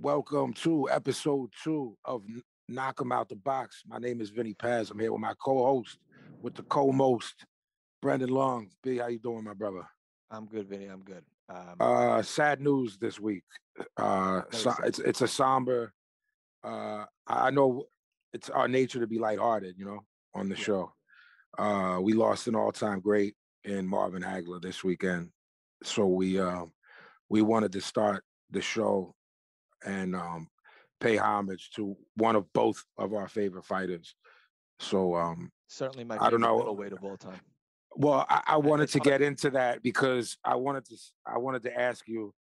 Welcome to episode two of Knock 'em Out the Box. My name is Vinnie Paz. I'm here with my co-host, with the co-most, Brendan Long. B, how you doing, my brother? I'm good, Vinnie. I'm good. Um, Uh, sad news this week. Uh, so, it's it's a somber. Uh, I know it's our nature to be lighthearted, you know, on the Yeah. show. Uh, we lost an all-time great in Marvin Hagler this weekend, so we um we wanted to start the show and um pay homage to one of both of our favorite fighters. So um certainly my I favorite don't know. middleweight of all time. well, I, I wanted to get into that because I wanted to. I wanted to ask you: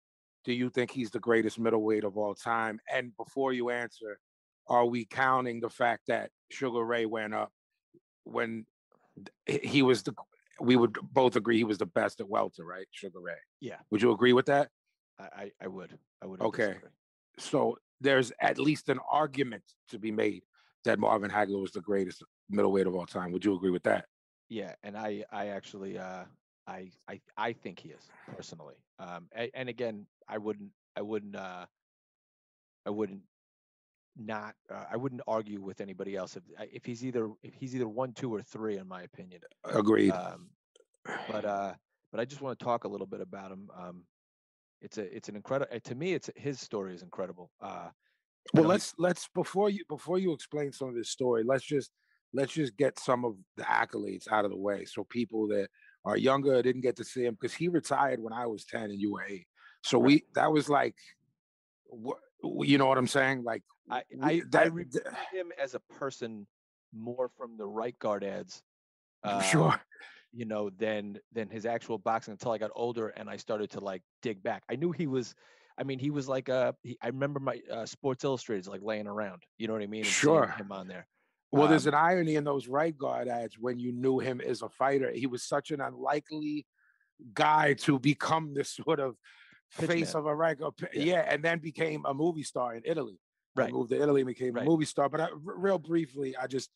Do you think he's the greatest middleweight of all time? And before you answer, are we counting the fact that Sugar Ray went up when he was the? We would both agree he was the best at welter, right? Sugar Ray. Yeah. Would you agree with that? I, I, I would. I would. Okay. So there's at least an argument to be made that Marvin Hagler was the greatest middleweight of all time. Would you agree with that? Yeah, and I I actually uh I I I think he is personally. Um and, and again, I wouldn't I wouldn't uh I wouldn't not uh, I wouldn't argue with anybody else if if he's either if he's either one, two, or three in my opinion. Agreed. Um, but uh, but I just want to talk a little bit about him. Um, it's a it's an incredible to me. It's his story is incredible. Uh, Well, let's let's before you before you explain some of this story, let's just let's just get some of the accolades out of the way, so people that are younger didn't get to see him because he retired when I was ten and you were eight. So Right. we that was like, what you know what I'm saying? Like I I, I that- remember him as a person more from the right guard ads. uh, sure, You know, than than his actual boxing until I got older and I started to like dig back. I knew he was. I mean, he was like uh he, I remember my uh, Sports Illustrated like laying around. You know what I mean? and Sure. Him on there. Well, there's Um, an irony in those right guard ads when you knew him as a fighter. He was such an unlikely guy to become this sort of face Pitchman. of a right guard. Yeah. Yeah. and then became a movie star in Italy. I Right. moved to Italy and became Right. a movie star. But I, real briefly, I just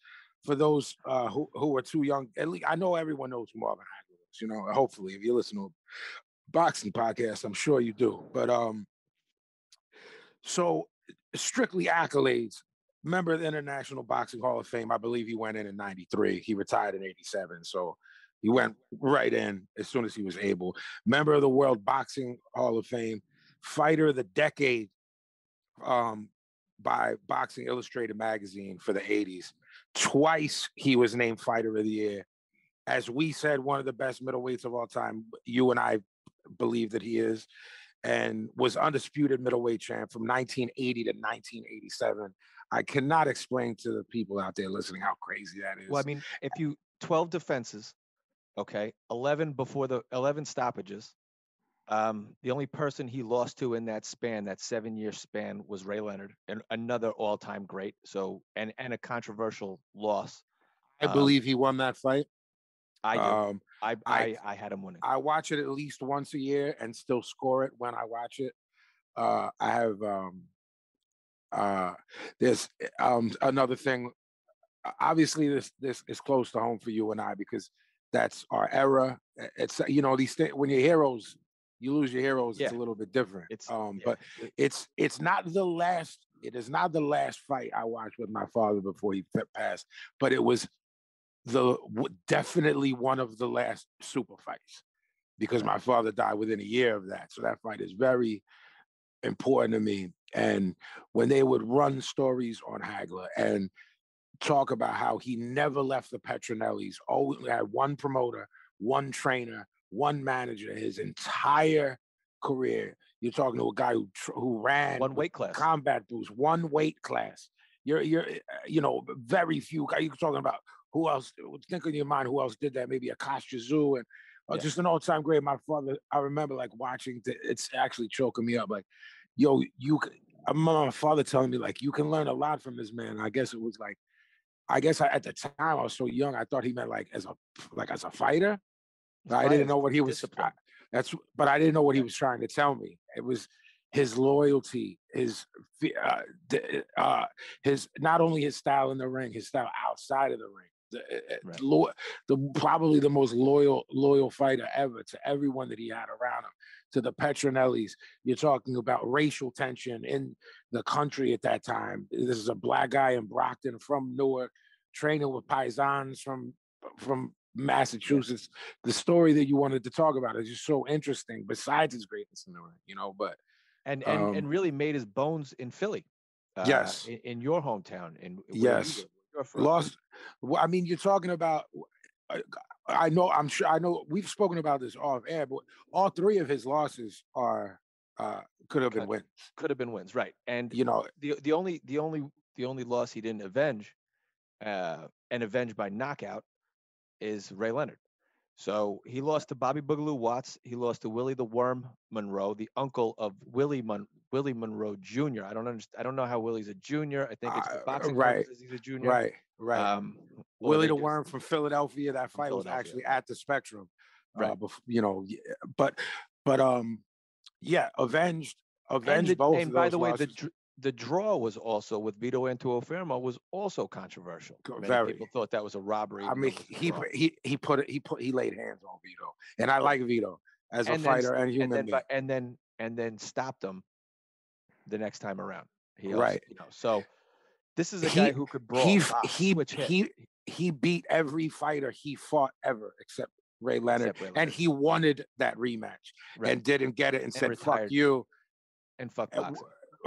for those uh, who who are too young, at least I know everyone knows Marvin Hagler is. You know, hopefully, if you listen to a boxing podcast, I'm sure you do. But um, so strictly accolades. Member of the International Boxing Hall of Fame. I believe he went in in '93. He retired in '87. So he went right in as soon as he was able. Member of the World Boxing Hall of Fame. Fighter of the Decade um, by Boxing Illustrated magazine for the 80s. Twice he was named Fighter of the Year. As we said, one of the best middleweights of all time. You and I believe that he is, and was undisputed middleweight champ from 1980 to 1987. I cannot explain to the people out there listening how crazy that is. Well, I mean, if you 12 defenses, okay, 11 before the 11 stoppages. Um, the only person he lost to in that span, that seven-year span, was Ray Leonard, and another all-time great. So, and and a controversial loss. I um, believe he won that fight. I do. Um, I, I- I had him winning. I watch it at least once a year and still score it when I watch it. Uh, I have um, uh, there's um, another thing. Obviously, this this is close to home for you and I because that's our era. It's you know these things when your heroes, you lose your heroes. It's a little bit different. It's um, yeah, but it's it's not the last. It is not the last fight I watched with my father before he passed, but it was the definitely one of the last super fights because my father died within a year of that. So that fight is very important to me. And when they would run stories on Hagler and talk about how he never left the Petronellis, always had one promoter, one trainer, one manager his entire career. You're talking to a guy who who ran one weight class. combat boots, one weight class. You're you're uh, you know very few. You're talking about who else? Think in your mind who else did that? Maybe Akash Zoo and uh, Yeah. just an all time great. My father, I remember like watching. The, it's actually choking me up. Like, yo, you. I remember my father telling me like you can learn a lot from this man. I guess it was like, I guess I, at the time I was so young. I thought he meant like as a like as a fighter. I didn't know what he was. I- that's but I didn't know what he was trying to tell me. It was his loyalty, his uh, uh, his not only his style in the ring, his style outside of the ring. The, uh, uh, Right. lo- the probably the most loyal loyal fighter ever to everyone that he had around him. to the Petronellis. You're talking about racial tension in the country at that time. This is a black guy in Brockton from Newark, training with paisans from from Massachusetts. The story that you wanted to talk about is just so interesting. Besides his greatness in the ring, you know, but and and um, and really made his bones in Philly. Uh, yes, in, in, your hometown. In yes, lost. Well, I mean, you're talking about. I know. I'm sure. I know. We've spoken about this off air, but all three of his losses are uh, could have been wins. Could have been wins, right? And you know, the the only the only the only loss he didn't avenge, uh, and avenge by knockout, is Ray Leonard. So he lost to Bobby Boogaloo Watts. He lost to Willie the Worm Monroe, the uncle of Willie Mon- Willie Monroe Jr. I don't understand. I don't know how Willie's a junior. I think it's uh, boxing right. he's a junior. Right, right. Um, Willie the Worm from Philadelphia. That fight was actually at the Spectrum. Uh, right. Uh, before, you know, but but um, yeah, avenged, avenged and the, both. And by the way, losses. the the draw was also with Vito Antuofermo was also controversial. Many Very. people thought that was a robbery. I mean, he he he put it he put he laid hands on Vito, and I like Vito as and a fighter and human and then, being. And then and then stopped him the next time around. He also, right. You know, so this is a guy who could brawl. Ah, he he he, he beat every fighter he fought ever except Ray Leonard, except Ray Leonard. and he wanted that rematch right. and didn't get it and, and said retired. "fuck you." And fuck boxing.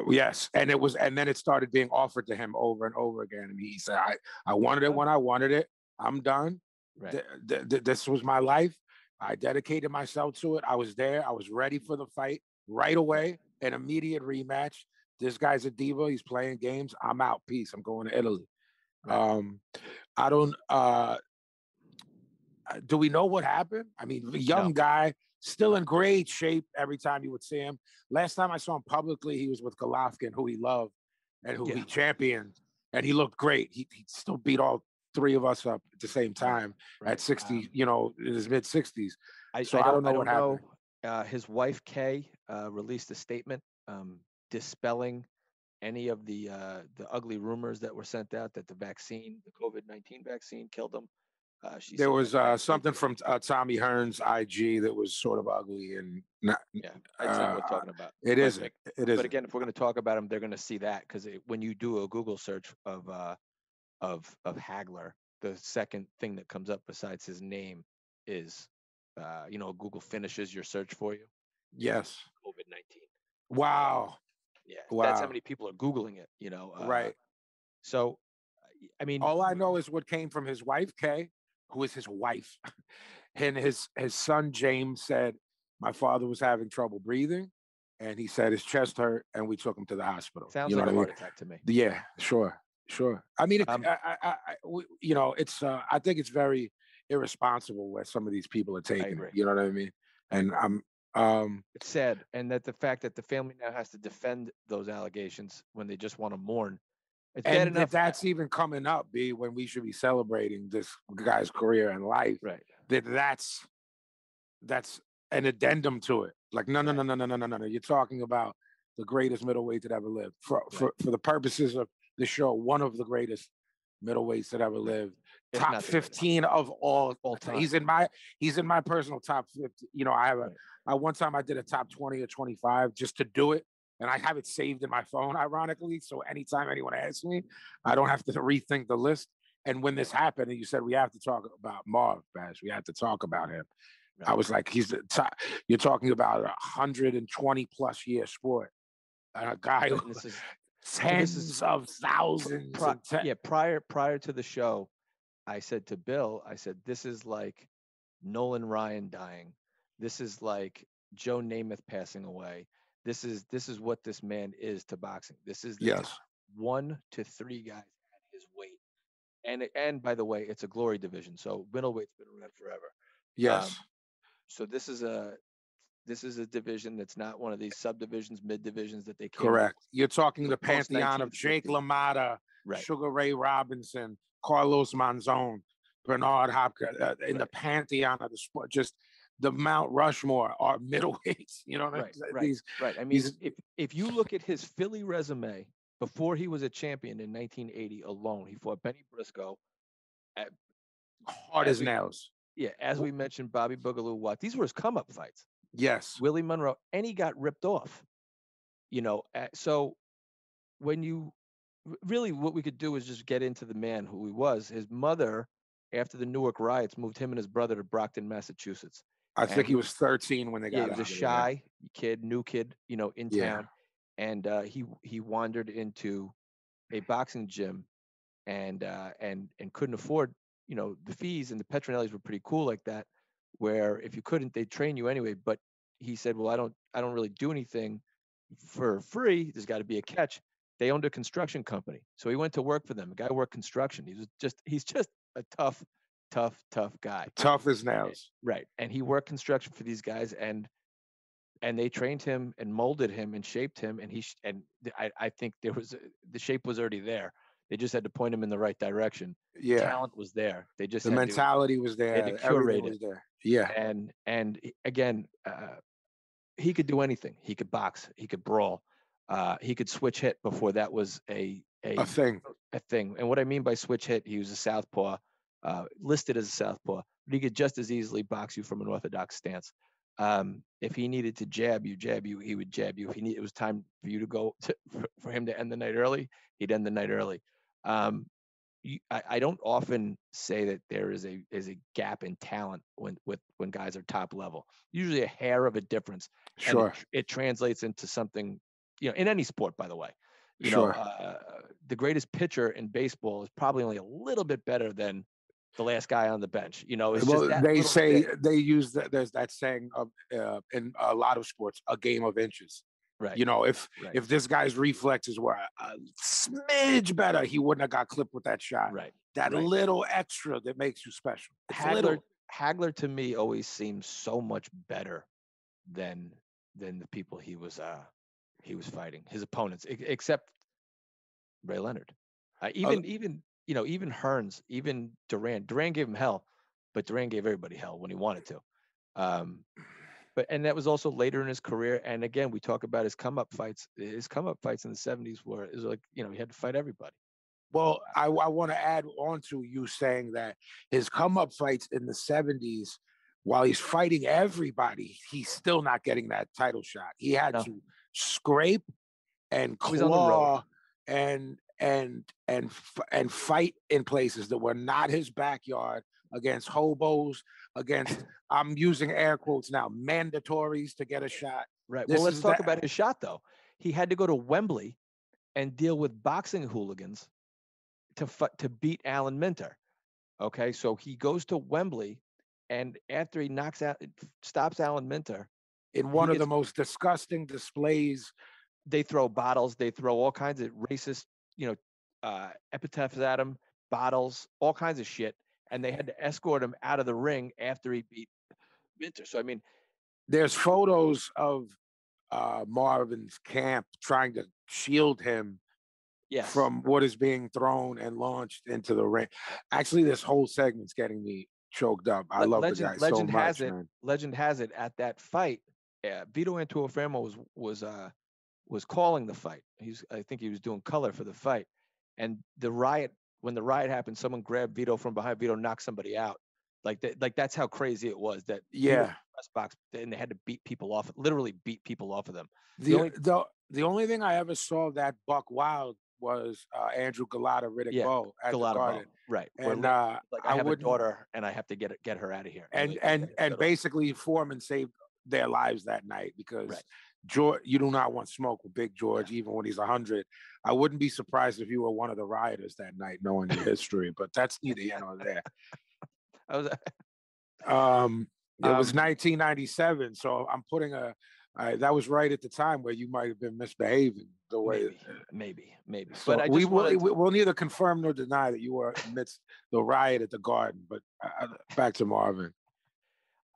Yes, and it was, and then it started being offered to him over and over again, and he said, "I, I wanted it when I wanted it. I'm done. Right. Th- th- this was my life. I dedicated myself to it. I was there. I was ready for the fight right away. An immediate rematch. This guy's a diva. He's playing games. I'm out. Peace. I'm going to Italy. Right. Um, I don't. uh Do we know what happened? I mean, the young no. guy still in great shape every time you would see him. Last time I saw him publicly, he was with Golovkin, who he loved and who yeah. he championed, and he looked great. He, he, still beat all three of us up at the same time right. at 60, um, you know, in his mid 60s. I, so I, don't, I don't know I don't what know. happened. Uh, his wife, Kay, uh, released a statement um, dispelling any of the uh, the ugly rumors that were sent out that the vaccine, the COVID 19 vaccine, killed him. Uh, there was uh, something from uh, Tommy Hearns IG that was sort of ugly and not. Yeah, that's not what we're talking about. It isn't. It is. But again, if we're going to talk about them, they're going to see that because when you do a Google search of uh, of of Hagler, the second thing that comes up besides his name is, uh, you know, Google finishes your search for you. Yes. COVID nineteen. Wow. Yeah. Wow. That's how many people are googling it. You know. Uh, right. So, I mean, all I know is what came from his wife, Kay, who is his wife. and his his son James said, My father was having trouble breathing, and he said his chest hurt, and we took him to the hospital. Sounds you know like a heart I mean? attack to me. Yeah, sure, sure. I mean, it, um, I, I, I, you know, it's. Uh, I think it's very irresponsible where some of these people are taking it. You know what I mean? And I'm. Um, it's sad, and that the fact that the family now has to defend those allegations when they just want to mourn it's and if that's even coming up, B, when we should be celebrating this guy's career and life, right? That that's that's an addendum to it. Like, no, no, no, no, no, no, no, no. You're talking about the greatest middleweight that ever lived. For right. for for the purposes of the show, one of the greatest middleweights that ever lived. It's top 15 of all, all time. He's in my he's in my personal top 50. You know, I have a right. I one time I did a top 20 or 25 just to do it and I have it saved in my phone, ironically. So anytime anyone asks me, I don't have to rethink the list. And when this happened, and you said we have to talk about Marv Bash, we have to talk about him. I was like, he's the top. You're talking about a hundred and twenty plus year sport, and a guy who this is, tens this is, of thousands. Pri- of ten- yeah, prior prior to the show, I said to Bill, I said, this is like Nolan Ryan dying. This is like Joe Namath passing away. This is this is what this man is to boxing. This is yes one to three guys at his weight, and and by the way, it's a glory division, so middleweight's been around forever. Yes. Um, so this is a this is a division that's not one of these subdivisions, mid divisions that they correct. You're talking the pantheon of Jake LaMotta, right. Sugar Ray Robinson, Carlos Monzon, Bernard Hopkins, uh, in the pantheon of the sport. Just the Mount Rushmore are middleweights. You know, what right, right, these, right. I mean, these, if if you look at his Philly resume before he was a champion in 1980 alone, he fought Bennie Briscoe at hard as, as we, nails. Yeah, as we mentioned, Bobby Boogaloo Watt. These were his come up fights. Yes. Willie Monroe, and he got ripped off. You know, so when you really what we could do is just get into the man who he was. His mother, after the Newark riots, moved him and his brother to Brockton, Massachusetts. I think he was 13 when they got yeah, he was a out of there. shy kid, new kid, you know, in Yeah. town, and uh, he he wandered into a boxing gym, and uh, and and couldn't afford, you know, the fees, and the Petronellis were pretty cool like that, where if you couldn't, they'd train you anyway. But he said, well, I don't I don't really do anything for free. There's got to be a catch. They owned a construction company, so he went to work for them. The guy worked construction. He was just he's just a tough, tough, tough guy. Tough as nails. Right. And he worked construction for these guys and and they trained him and molded him and shaped him and he sh- and I, I think there was a, the shape was already there. They just had to point him in the right direction. Yeah. Talent was there. They just The had to- mentality was there. to Everything curate was it. there. Yeah. and and again, uh, he could do anything. He could box. He could brawl. Uh, he could switch hit before that was a a, A thing. a thing. And what I mean by switch hit, he was a southpaw, uh, listed as a southpaw, but he could just as easily box you from an orthodox stance. Um, if he needed to jab you, jab you, he would jab you. If he need, it was time for you to go to, for, him to end the night early, he'd end the night early. Um, you, I, I don't often say that there is a is a gap in talent when with when guys are top level. Usually a hair of a difference, and it Sure. it, translates into something, you know, in any sport, by the way. You Sure. know, uh, the greatest pitcher in baseball is probably only a little bit better than the last guy on the bench. You know, it's well, they say bit. they use that. There's that saying of uh, in a lot of sports, a game of inches. right. You know, if right, if this guy's reflexes were a, a smidge better, he wouldn't have got clipped with that shot. right. That right. little extra that makes you special. It's Hagler, little. Hagler to me always seems so much better than than the people he was uh he was fighting, his opponents, except Ray Leonard. Uh, even even you know even Hearns, even Duran. Duran gave him hell, but Duran gave everybody hell when he wanted to. Um, but and that was also later in his career. And again, we talk about his come up fights. His come up fights in the '70s were is like you know he had to fight everybody. Well, I, I want to add on to you saying that his come up fights in the 70s, while he's fighting everybody, he's still not getting that title shot. He had No. to scrape and He was on the road. claw and and and and fight in places that were not his backyard against hobos, against I'm using air quotes now, mandatories to get a shot. Right. This well, let's talk the- about his shot though. He had to go to Wembley and deal with boxing hooligans to to beat Alan Minter. Okay, so he goes to Wembley, and after he knocks out, stops Alan Minter, In one of the most disgusting displays they throw bottles, they throw all kinds of racist, you know, uh, epithets at him, bottles, all kinds of shit, and they had to escort him out of the ring after he beat Minter. So I mean, there's photos of uh, Marvin's camp trying to shield him yes, from what is being thrown and launched into the ring. Actually, this whole segment's getting me choked up. I Le- love legend- the guy legend so much, has it- man. legend has it at that fight, uh, Vito Antuofermo was was uh was calling the fight. He's I think he was doing color for the fight, and the riot when the riot happened, someone grabbed Vito from behind. Vito knocked somebody out. Like that, like that's how crazy it was. That Yeah. press box, and they had to beat people off, literally beat people off of them. The, only- the, the only thing I ever saw that buck wild was uh, Andrew Golota Riddick Yeah, Bowe at Golota the Garden. right? And uh, like I, I have a daughter, and I have to get get her out of here. and they and and basically Foreman saved their lives that night because Right. George, you do not want smoke with Big George, even when he's hundred. I wouldn't be surprised if you were one of the rioters that night, knowing your history. But that's neither here nor there. I was Um, it was Um, 1997, so I'm putting a. Uh, that was right at the time where you might have been misbehaving the way. maybe, maybe, maybe. So but I just we will, we will neither confirm nor deny that you were amidst the riot at the Garden. But uh, back to Marvin.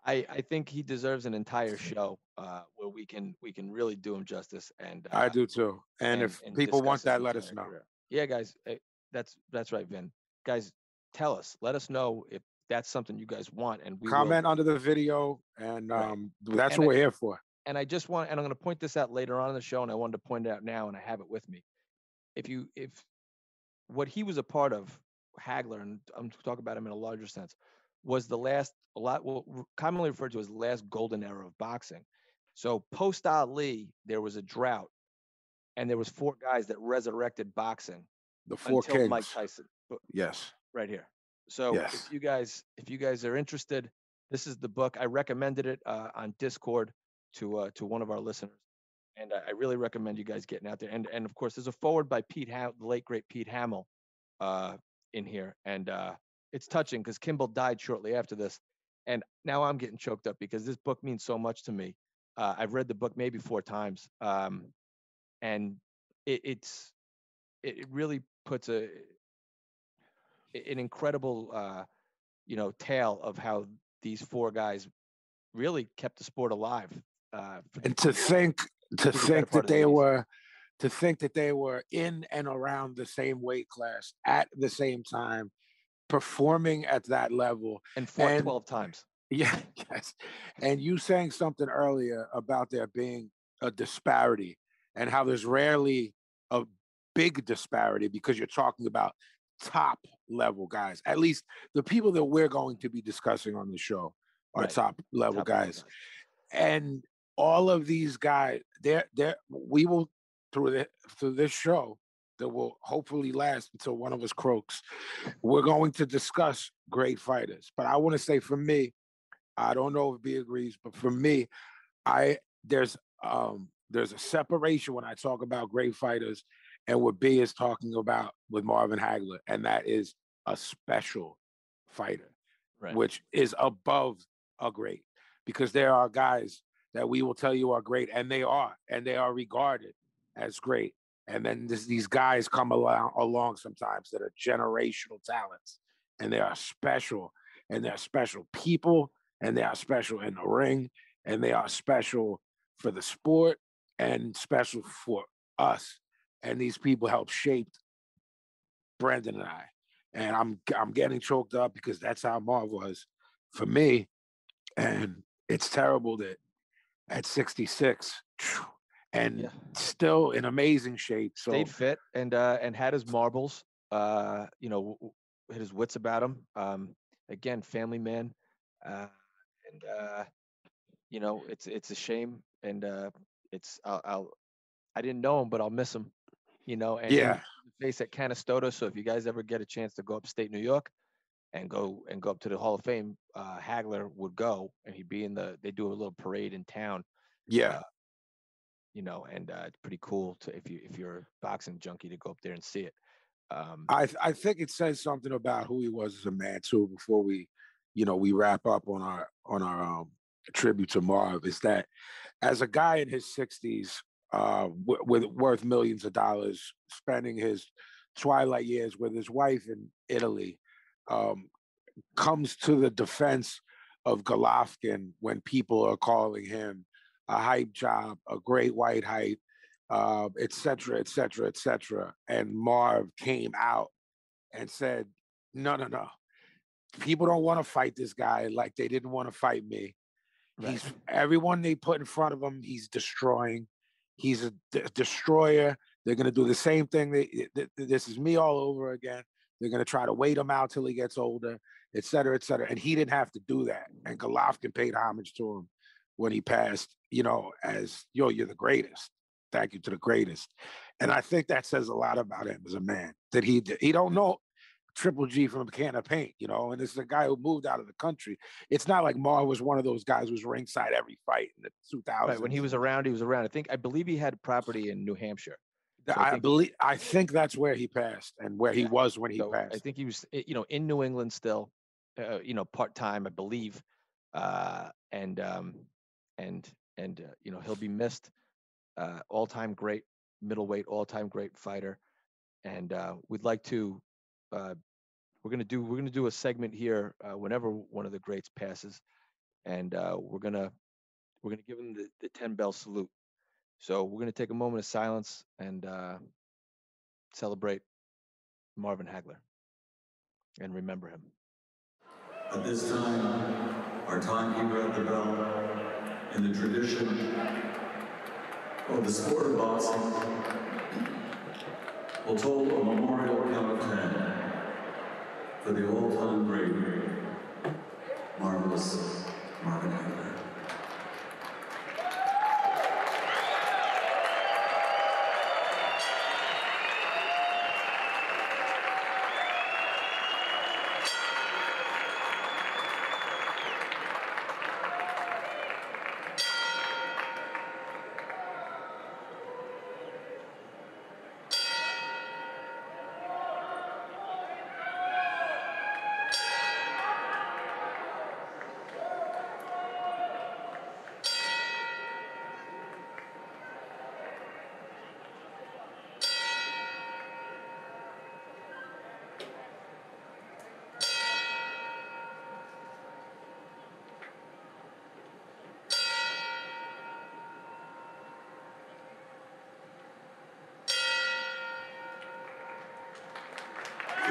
I, I think he deserves an entire show uh, where we can we can really do him justice. And uh, I do too. And, if and people want that, let us know. career. Yeah, guys, eh, that's that's right, Vin. Guys, tell us. Let us know if that's something you guys want, and we will- Comment under the video, and Right. um, that's And what I- we're here for. and I just want, and I'm going to point this out later on in the show, and I wanted to point it out now, and I have it with me. If you, if what he was a part of, Hagler, and I'm talking about him in a larger sense, was the last, a lot, well, commonly referred to as the last golden era of boxing. So post Ali, there was a drought, and there was four guys that resurrected boxing. The four until kings. Mike Tyson. Yes. Right here. So Yes. if you guys, if you guys are interested, this is the book. I recommended it uh, on Discord to uh, to one of our listeners, and I, I really recommend you guys getting out there. And and of course, there's a forward by Pete, Ham- the late great Pete Hamill, uh, in here, and uh, it's touching because Kimball died shortly after this, and now I'm getting choked up because this book means so much to me. Uh, I've read the book maybe four times, um, and it, it's it really puts a an incredible uh, you know tale of how these four guys really kept the sport alive. Uh, And to think to think that the they 80s. were to think that they were in and around the same weight class at the same time, performing at that level. and fought and- 12 times. Yeah, yes. And you saying something earlier about there being a disparity and how there's rarely a big disparity because you're talking about top level guys. At least the people that we're going to be discussing on the show are Right. top level top level guys. And all of these guys, they're they're we will through the through this show that will hopefully last until one of us croaks. We're going to discuss great fighters. But I want to say for me, I don't know if B agrees, but for me, I there's um there's a separation when I talk about great fighters and what B is talking about with Marvin Hagler, and that is a special fighter, Right. which is above a great, because there are guys that we will tell you are great, and they are, and they are regarded as great. And then this, these guys come along, along sometimes that are generational talents, and they are special, and they're special people, and they are special in the ring, and they are special for the sport, and special for us. And these people help shape Brendan and I. And I'm I'm getting choked up because that's how Marv was for me. And it's terrible that at 66 phew, and Yeah. still in amazing shape. So Stayed fit and uh, and had his marbles. Uh, you know, had his wits about him. Um, again, family man. Uh, and uh, you know, it's it's a shame, and uh, it's I'll, I'll I didn't know him, but I'll miss him. You know, and Yeah. face at Canastota. So if you guys ever get a chance to go upstate New York and go and go up to the Hall of Fame, uh, Hagler would go, and he'd be in the. They do a little parade in town. yeah, you know, and uh, it's pretty cool to if you if you're a boxing junkie to go up there and see it. Um, I I think it says something about who he was as a man too. Before we, you know, we wrap up on our on our um, tribute to Marv, is that as a guy in his sixties, uh, w- with worth millions of dollars, spending his twilight years with his wife in Italy, um, comes to the defense of Golovkin when people are calling him a hype job, a great white hype, uh, et cetera, et cetera, et cetera. And Marv came out and said, no, no, no. People don't want to fight this guy like they didn't want to fight me. Right. He's everyone they put in front of him, he's destroying. He's a de- destroyer. They're going to do the same thing. They, th- th- this is me all over again. They're going to try to wait him out till he gets older, et cetera, et cetera. And he didn't have to do that. And Golovkin paid homage to him when he passed, you know, as, yo, you're the greatest. Thank you to the greatest. And I think that says a lot about him as a man, that he, he don't know Triple G from a can of paint, you know, and this is a guy who moved out of the country. It's not like Mar was one of those guys who was ringside every fight in the 2000s. right when he was around, he was around. I think I believe he had property in New Hampshire. So I I believe I think that's where he passed and where he was when he So I think he was, eh, you know, in New England still, uh, you know, part time, I believe, uh, and um, and and uh, you know he'll be missed. Uh, all time great middleweight, all time great fighter, and uh, we'd like to. Uh, we're gonna do we're gonna do a segment here uh, whenever one of the greats passes, and uh, we're gonna we're gonna give him the, the ten bell salute. So we're gonna take a moment of silence and uh, celebrate Marvin Hagler and remember him. At this time, our timekeeper at the bell, in the tradition of the sport of boxing, will toll a memorial count of ten for the all-time great Lewis, Marvin Hagler.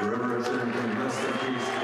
Forever and rest in peace